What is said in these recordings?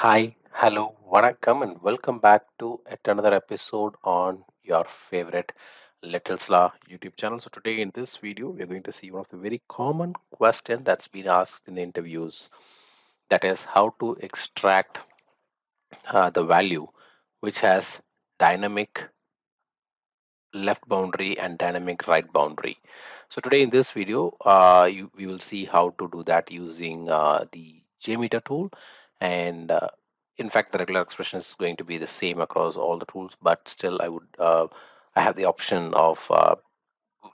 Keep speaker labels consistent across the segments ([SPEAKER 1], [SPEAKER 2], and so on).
[SPEAKER 1] Hi, hello, vanakkam, and welcome back to yet another episode on your favorite Littles Law YouTube channel. So today in this video, we're going to see one of the very common question that's been asked in the interviews. That is how to extract uh, the value which has dynamic left boundary and dynamic right boundary. So today in this video, uh, you, we will see how to do that using uh, the JMeter tool. And uh, in fact, the regular expression is going to be the same across all the tools, but still I would, uh, I have the option of uh,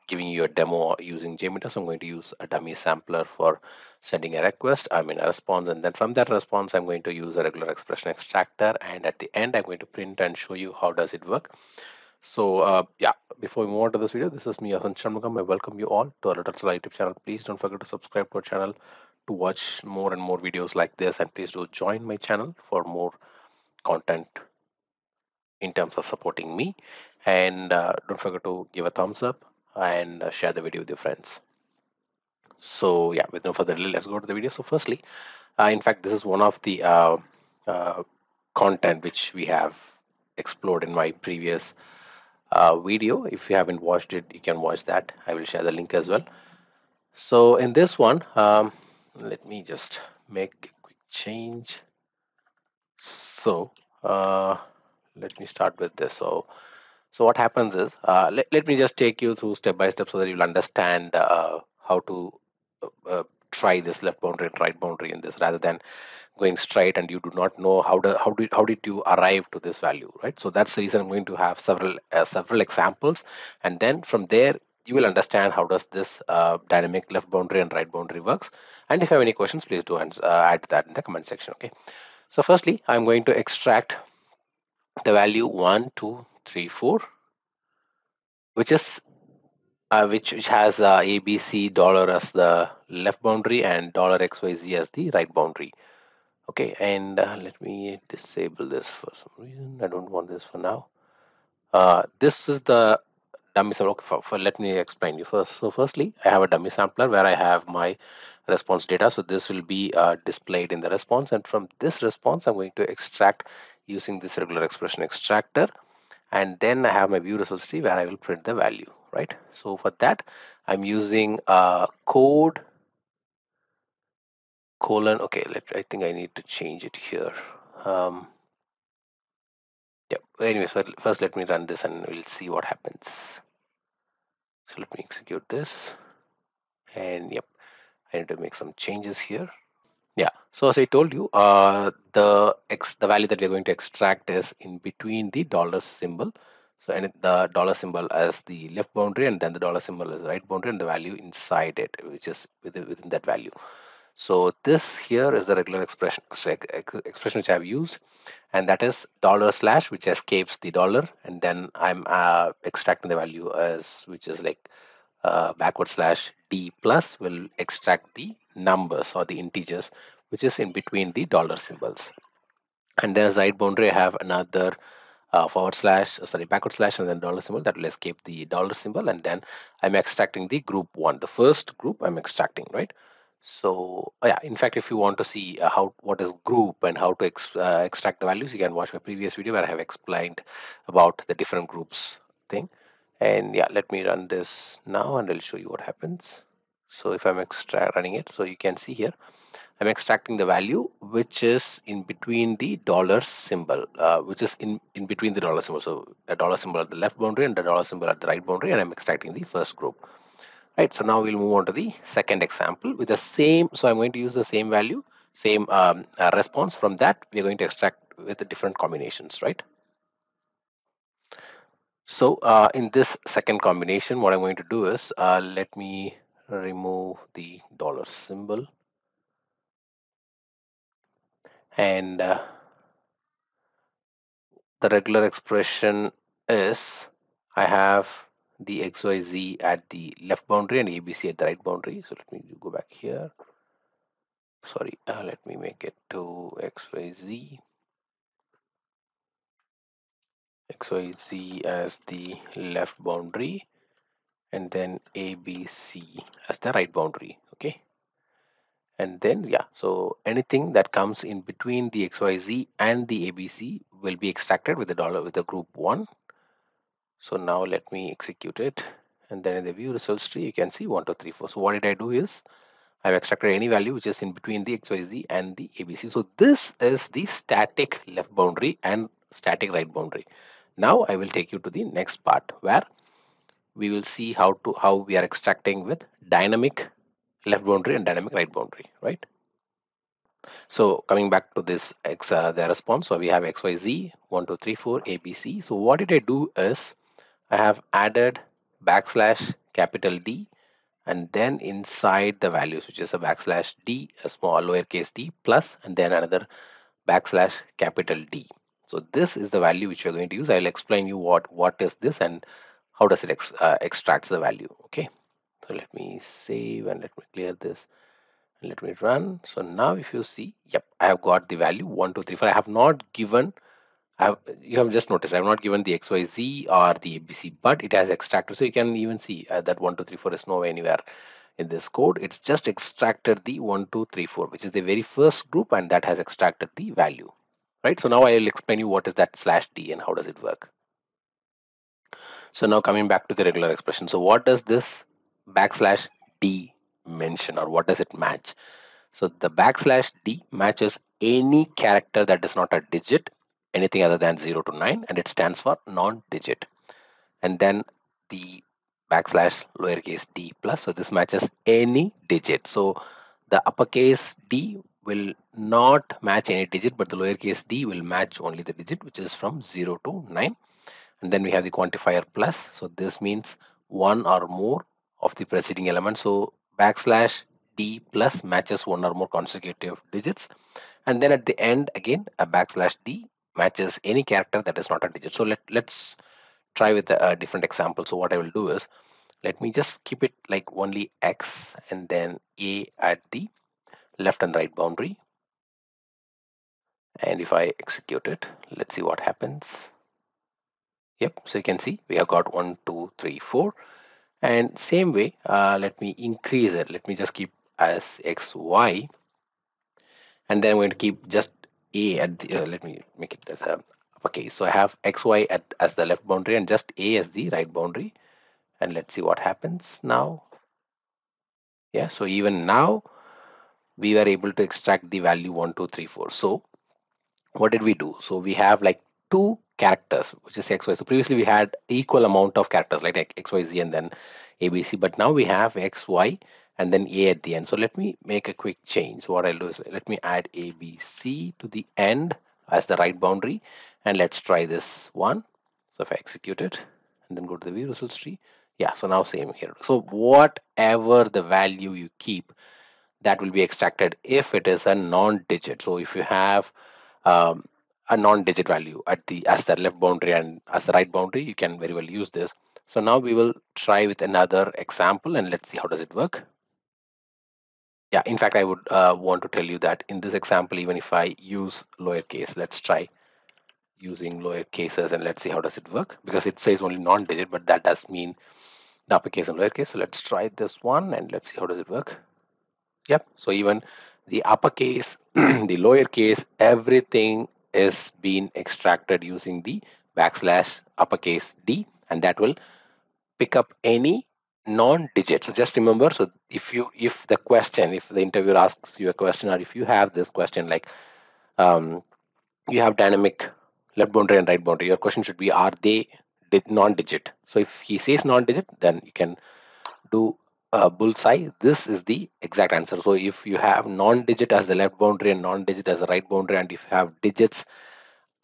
[SPEAKER 1] giving you a demo using JMeter. So I'm going to use a dummy sampler for sending a request, I mean a response. And then from that response, I'm going to use a regular expression extractor. And at the end, I'm going to print and show you how does it work. So uh, yeah, before we move on to this video, this is me, Vasan Shanmugam. I welcome you all to our Littles Law YouTube channel. Please don't forget to subscribe to our channel to watch more and more videos like this. And please do join my channel for more content in terms of supporting me. And uh, don't forget to give a thumbs up and uh, share the video with your friends. So yeah, with no further delay, let's go to the video. So firstly, uh, in fact, this is one of the uh, uh, content which we have explored in my previous uh, video. If you haven't watched it, you can watch that. I will share the link as well. So in this one, um, let me just make a quick change. So uh, let me start with this. So so what happens is, uh, let, let me just take you through step by step so that you'll understand uh, how to uh, uh, try this left boundary and right boundary in this rather than going straight and you do not know how do, how did how did you arrive to this value right so that's the reason i'm going to have several uh, several examples and then from there you will understand how does this uh, dynamic left boundary and right boundary works. And if you have any questions please do uh, add that in the comment section okay? So firstly i'm going to extract the value 1 2 3 4 which is uh, which which has uh, abc dollar as the left boundary and dollar xyz as the right boundary okay? And uh, let me disable this for some reason. I don't want this for now. Uh, this is the dummy sampler okay, for, for, let me explain you first so firstly i have a dummy sampler where i have my response data so this will be uh, displayed in the response and from this response i'm going to extract using this regular expression extractor and then I have my view results tree where I will print the value, right? So for that, I'm using a code colon. Okay, let I think I need to change it here. Um, yeah. Anyway, so first let me run this and we'll see what happens. So let me execute this, and yep, I need to make some changes here. Yeah. So as I told you, uh, the x the value that we're going to extract is in between the dollar symbol. So and the dollar symbol as the left boundary, and then the dollar symbol as the right boundary, and the value inside it, which is within, within that value. So this here is the regular expression expression which I've used, and that is dollar slash, which escapes the dollar, and then I'm uh, extracting the value as which is like uh, backward slash d plus will extract the numbers or the integers which is in between the dollar symbols. And then as right boundary I have another uh, forward slash sorry backward slash and then dollar symbol that will escape the dollar symbol and then I'm extracting the group one. The first group I'm extracting right so yeah in fact if you want to see uh, how what is group and how to ex, uh, extract the values you can watch my previous video where I have explained about the different groups thing. And yeah let me run this now and I'll show you what happens. So if I'm extra running it so you can see here I'm extracting the value which is in between the dollar symbol uh, which is in in between the dollar symbol. So a dollar symbol at the left boundary and the dollar symbol at the right boundary and I'm extracting the first group right so now we'll move on to the second example with the same so I'm going to use the same value same um, uh, response. From that we're going to extract with the different combinations right? So uh, in this second combination, what I'm going to do is uh, let me remove the dollar symbol. And uh, the regular expression is I have the XYZ at the left boundary and ABC at the right boundary. So let me go back here. Sorry, uh, let me make it to XYZ. XYZ as the left boundary and then ABC as the right boundary okay and then yeah so anything that comes in between the xyz and the abc will be extracted with the dollar with the group one so now let me execute it and then in the view results tree you can see 1 2 3 4 so what did i do is I've extracted any value which is in between the XYZ and the ABC. So this is the static left boundary and static right boundary. Now I will take you to the next part where we will see how to how we are extracting with dynamic left boundary and dynamic right boundary, right? So coming back to this X, uh, the response, so we have XYZ, 1, 2, 3, 4, ABC. So what did I do is I have added backslash capital D and then inside the values which is a backslash d a small lowercase d plus and then another backslash capital d. So this is the value which we're going to use. I'll explain you what what is this and how does it ex, uh, extracts the value okay? So let me save and let me clear this let me run. So now if you see yep i have got the value 1 2 3 4 i have not given have, you have just noticed I have not given the XYZ or the ABC, but it has extracted. So you can even see uh, that 1, 2, 3, 4 is nowhere anywhere in this code. It's just extracted the 1, 2, 3, 4, which is the very first group and that has extracted the value. Right. So now I'll explain you what is that slash D and how does it work. So now coming back to the regular expression. So what does this backslash D mention or what does it match? So the backslash D matches any character that is not a digit anything other than 0 to 9 and it stands for non-digit. And then the backslash lowercase d plus so this matches any digit. So the uppercase d will not match any digit but the lowercase d will match only the digit which is from 0 to 9 and then we have the quantifier plus. So this means one or more of the preceding element. So backslash d plus matches one or more consecutive digits. And then at the end again a backslash d matches any character that is not a digit. So let, let's try with a, a different example. So what I will do is, let me just keep it like only x and then a at the left and right boundary. And if I execute it, let's see what happens. Yep, so you can see we have got one, two, three, four. And same way, uh, let me increase it. Let me just keep as x, y. And then I'm going to keep just a at the, uh, let me make it as a. So I have xy at as the left boundary and just a as the right boundary. And let's see what happens now. Yeah, so even now we were able to extract the value 1, 2, 3, 4. So what did we do? So we have like two characters, which is xy. So previously we had equal amount of characters like xyz and then abc, but now we have xy and then A at the end. So let me make a quick change. So what I'll do is let me add A, B, C to the end as the right boundary. And let's try this one. So if I execute it and then go to the view results tree, yeah, so now same here. So whatever the value you keep, that will be extracted if it is a non-digit. So if you have um, a non-digit value at the as the left boundary and as the right boundary, you can very well use this. So now we will try with another example and let's see how does it work. Yeah, in fact, I would uh, want to tell you that in this example, even if I use lowercase, let's try using lower cases and let's see how does it work because it says only non-digit, but that does mean the uppercase and lowercase. So let's try this one and let's see how does it work. Yep. So even the uppercase, the lowercase, everything is being extracted using the backslash uppercase D, and that will pick up any non-digit. So just remember so if you if the question if the interviewer asks you a question or if you have this question like um, you have dynamic left boundary and right boundary your question should be are they non-digit? So if he says non-digit then you can do a bullseye. This is the exact answer. So if you have non-digit as the left boundary and non-digit as the right boundary and if you have digits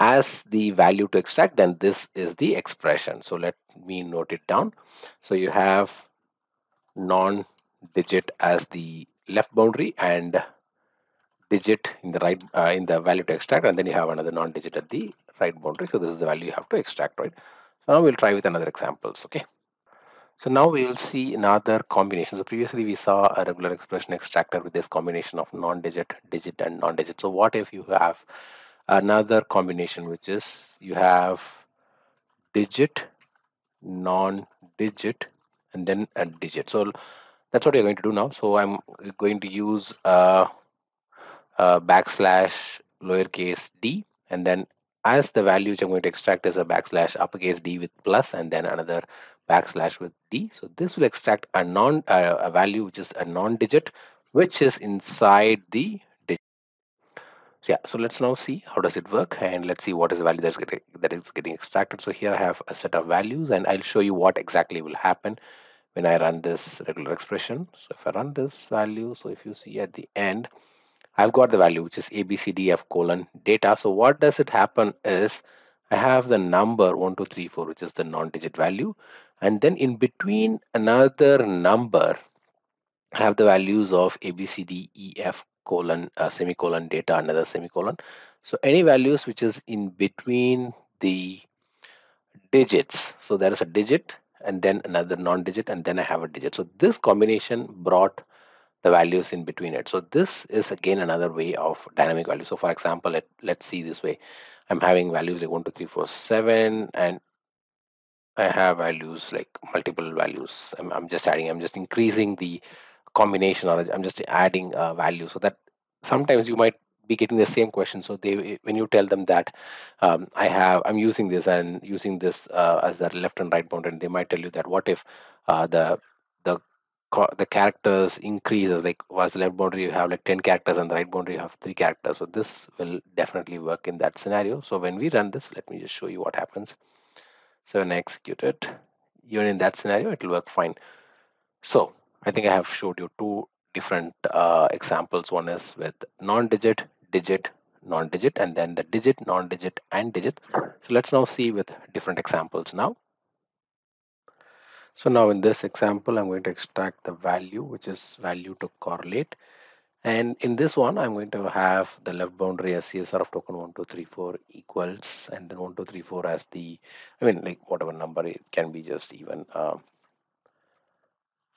[SPEAKER 1] as the value to extract then this is the expression. So let me note it down. So you have non-digit as the left boundary and digit in the right uh, in the value to extract and then you have another non-digit at the right boundary. So this is the value you have to extract right? So now we'll try with another examples okay? So now we will see another combination so previously we saw a regular expression extractor with this combination of non-digit digit and non-digit. So what if you have another combination which is you have digit non-digit and then a digit. So that's what you're going to do now. So I'm going to use uh, uh, backslash lowercase d, and then as the value which I'm going to extract is a backslash uppercase d with plus, and then another backslash with d. So this will extract a non uh, a value which is a non-digit, which is inside the yeah, so let's now see how does it work, and let's see what is the value that's getting, that is getting extracted. So here I have a set of values, and I'll show you what exactly will happen when I run this regular expression. So if I run this value, so if you see at the end, I've got the value which is ABCDF colon data. So what does it happen is I have the number 1234 which is the non-digit value and then in between another number I have the values of ABCDEF colon uh, semicolon data another semicolon. So any values which is in between the digits. So there is a digit and then another non-digit and then I have a digit. So this combination brought the values in between it. So this is again another way of dynamic value. So for example, let, let's see this way. I'm having values like 1, 2, 3, 4, 7 and I have values like multiple values. I'm, I'm just adding, I'm just increasing the combination or I'm just adding a value. So that sometimes you might be getting the same question. So they, when you tell them that um, I have, I'm using this and using this uh, as the left and right boundary, and they might tell you that what if uh, the the the characters increases? Like was the left boundary you have like 10 characters and the right boundary you have three characters. So this will definitely work in that scenario. So when we run this let me just show you what happens. So when i execute it even in that scenario it will work fine. So i think i have showed you two different uh, examples. One is with non-digit digit non-digit and then the digit non-digit and digit. So let's now see with different examples now. So now in this example, I'm going to extract the value, which is value to correlate. And in this one, I'm going to have the left boundary as CSRF token 1234 equals, and then 1234 as the, I mean, like whatever number it can be just even uh,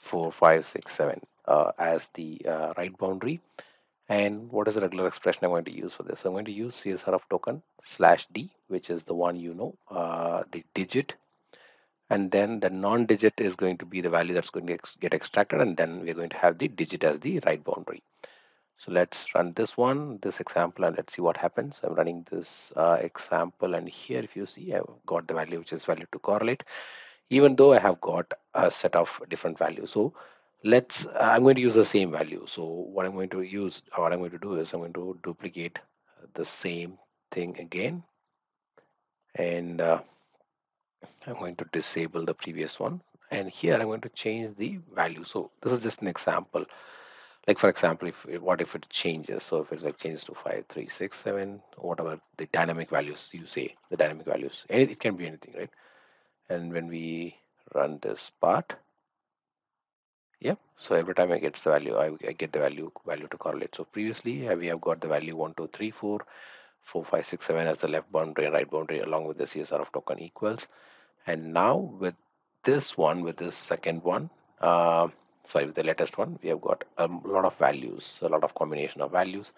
[SPEAKER 1] 4, 5, 6, 7 uh, as the uh, right boundary. And what is the regular expression I'm going to use for this? So I'm going to use CSRF token slash D, which is the one you know, uh, the digit and then the non-digit is going to be the value that's going to get extracted and then we're going to have the digit as the right boundary so let's run this one this example and let's see what happens i'm running this uh, example and here if you see i've got the value which is value to correlate even though i have got a set of different values so let's i'm going to use the same value so what i'm going to use what i'm going to do is i'm going to duplicate the same thing again and uh, I'm going to disable the previous one and here I'm going to change the value. So this is just an example. Like for example, if what if it changes? So if it's like changes to five, three, six, seven, whatever the dynamic values you say, the dynamic values, it can be anything, right? And when we run this part, yeah, so every time I get the value, I, I get the value value to correlate. So previously we have got the value one, two, three, four, four, five, six, seven as the left boundary and right boundary along with the CSRF token equals and now with this one with this second one uh, sorry with the latest one we have got a lot of values a lot of combination of values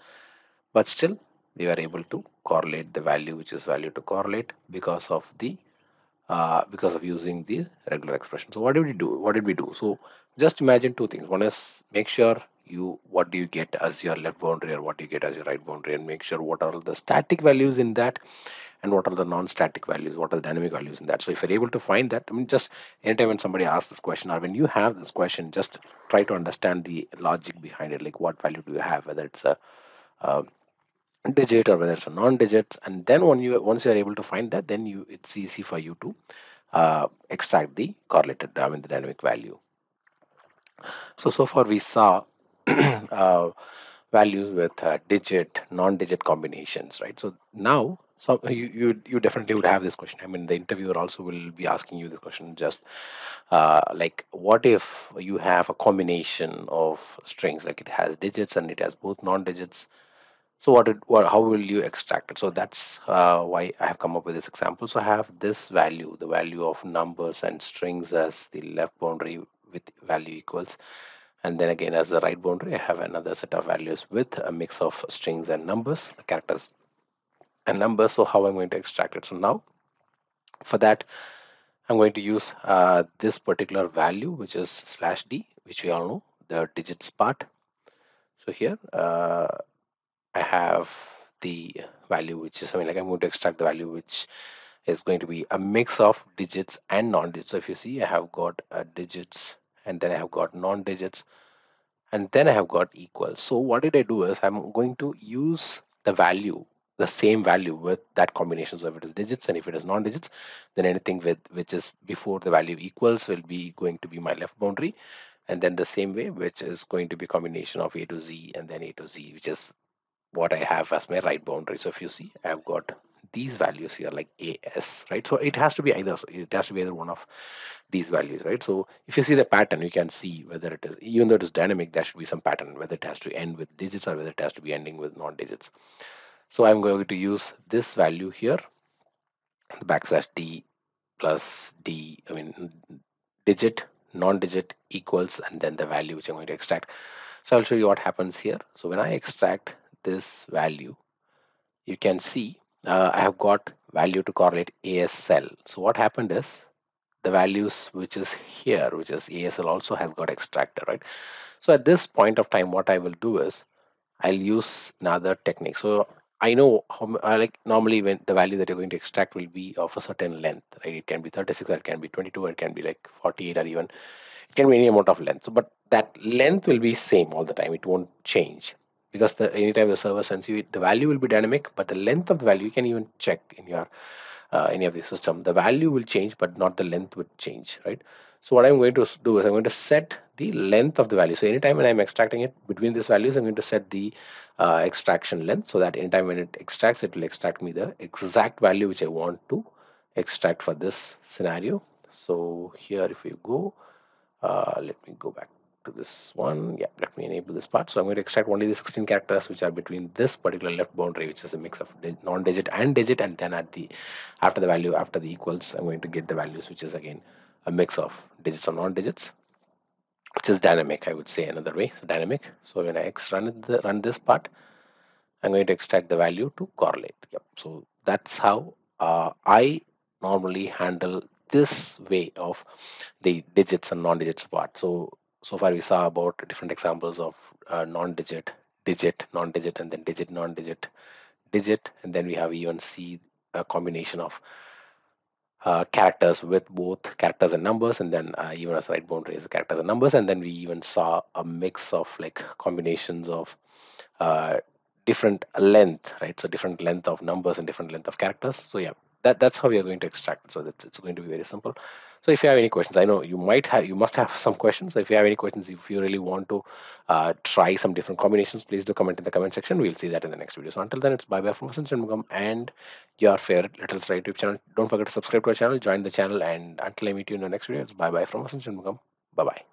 [SPEAKER 1] but still we are able to correlate the value which is value to correlate because of the uh, because of using the regular expression. So what did we do? What did we do? So just imagine two things. One is make sure you what do you get as your left boundary or what do you get as your right boundary and make sure what are the static values in that and what are the non-static values what are the dynamic values in that. So if you're able to find that i mean just anytime when somebody asks this question or when you have this question just try to understand the logic behind it. Like what value do you have? Whether it's a, a digit or whether it's a non-digit and then when you once you're able to find that then you it's easy for you to uh, extract the correlated I mean the dynamic value. So so far we saw uh, values with uh, digit non-digit combinations right? So now so you, you you definitely would have this question. I mean the interviewer also will be asking you this question just uh, like what if you have a combination of strings? Like it has digits and it has both non-digits so what, it, what how will you extract it? So that's uh, why i have come up with this example. So i have this value the value of numbers and strings as the left boundary with value equals. And then again as the right boundary i have another set of values with a mix of strings and numbers characters and number so how i'm going to extract it? So now for that i'm going to use uh, this particular value which is slash d which we all know, the digits part. So here uh, I have the value which is, I mean, like I'm going to extract the value which is going to be a mix of digits and non-digits. So if you see, I have got uh, digits and then I have got non-digits and then I have got equals. So what did I do is I'm going to use the value, the same value with that combination. So if it is digits and if it is non-digits, then anything with which is before the value equals will be going to be my left boundary. And then the same way, which is going to be combination of A to Z and then A to Z, which is what I have as my right boundary. So if you see, I've got these values here like AS, right? So it has to be either, it has to be either one of these values, right? So if you see the pattern, you can see whether it is, even though it is dynamic, there should be some pattern, whether it has to end with digits or whether it has to be ending with non-digits. So I'm going to use this value here, the backslash D plus D, I mean, digit, non-digit equals, and then the value which I'm going to extract. So I'll show you what happens here. So when I extract this value, you can see uh, I have got value to correlate ASL. So what happened is the values which is here, which is ASL also has got extracted, right? So at this point of time, what I will do is I'll use another technique. So I know how uh, like normally when the value that you're going to extract will be of a certain length, right? It can be 36, or it can be 22, or it can be like 48, or even it can be any amount of length. So, but that length will be same all the time. It won't change because the anytime the server sends you the value will be dynamic but the length of the value you can even check in your uh, any of the system. The value will change but not the length would change right? So what i'm going to do is i'm going to set the length of the value. So anytime when i'm extracting it between these values i'm going to set the uh, extraction length so that anytime when it extracts it will extract me the exact value which i want to extract for this scenario. So here if you go uh, let me go back to this one. Yeah, let me enable this part. So I'm going to extract only the 16 characters which are between this particular left boundary, which is a mix of non-digit and digit, and then at the after the value after the equals, I'm going to get the values, which is again a mix of digits or non-digits, which is dynamic. I would say another way. So dynamic. So when I run the, run this part, I'm going to extract the value to correlate. Yep. So that's how uh, I normally handle this way of the digits and non-digits part. So so far we saw about different examples of uh, non-digit, digit, non-digit, and then digit, non-digit, digit, and then we have even see a combination of uh, characters with both characters and numbers, and then uh, even as right boundary is characters and numbers, and then we even saw a mix of like combinations of uh, different length, right? So different length of numbers and different length of characters. So yeah, that that's how we are going to extract. So that's it's going to be very simple. So if you have any questions, I know you might have, you must have some questions. So if you have any questions, if you really want to uh, try some different combinations, please do comment in the comment section. We'll see that in the next video. So until then, it's bye bye from Vasan Shanmugam and your favorite Littles Law YouTube channel. Don't forget to subscribe to our channel, join the channel, and until I meet you in the next video, it's bye bye from Vasan Shanmugam. Bye bye.